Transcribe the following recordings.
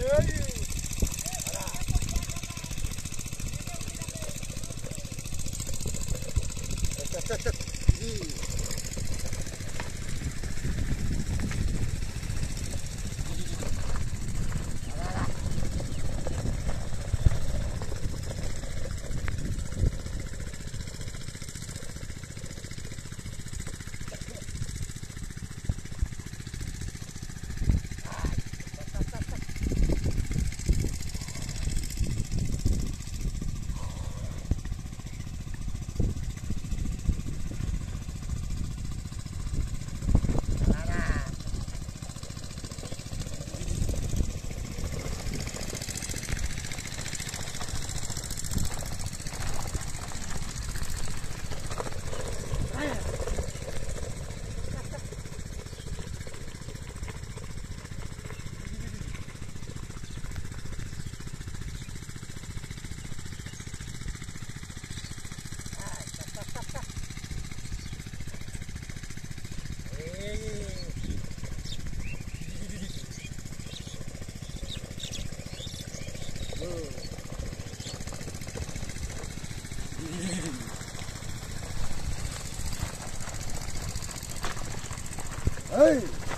Thank you. Ei!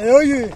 Eu e